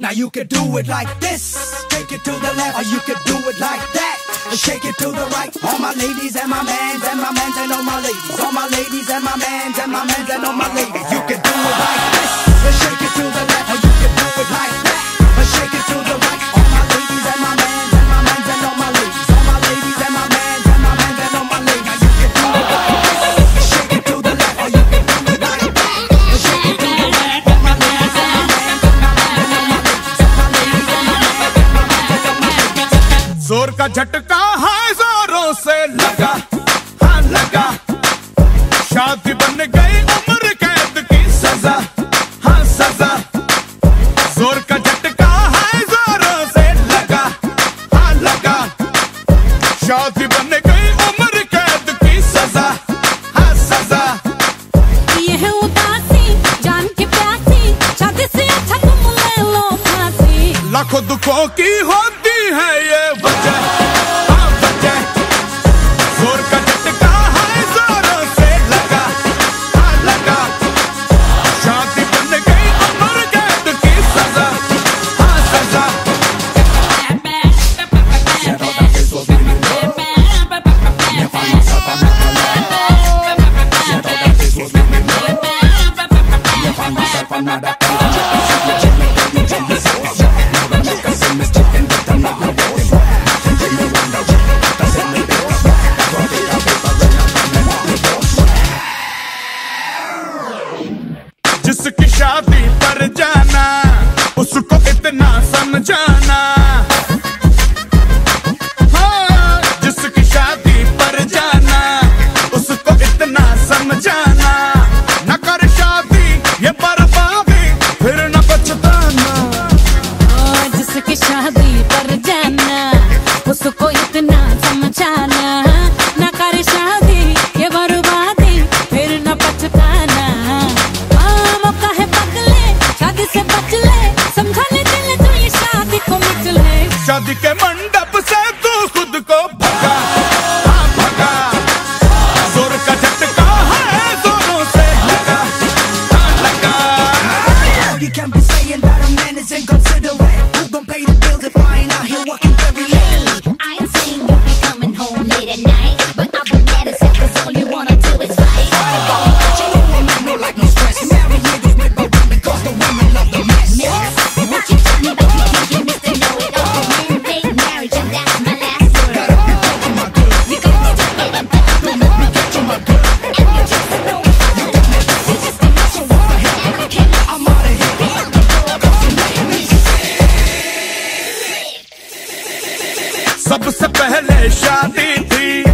Now you can do it like this. Take it to the left, or you can do it like that. and Shake it to the right. All my ladies and my mans and my mans and all my ladies. All my ladies and my mans and my mans and all my ladies. You can do it like this. Shake it to the left, or you का झटका है जोरों से लगा हाँ लगा। शादी बन गई उम्र कैद की सजा हाँ सजा। ज़ोर का झटका है जोरों से लगा हाँ लगा। शादी बन गई उम्र कैद की सजा हाँ सजा। ये है उदासी जान के प्यासी शादी से अच्छा तुम ले लो फांसी। लाखों दुखों की होती जिसकी शादी पर जाना उसको इतना समझाना। Be saying that a man is inconsiderate. Who don't pay the bills if I ain't out here working very late? I ain't saying सबसे पहले शादी थी।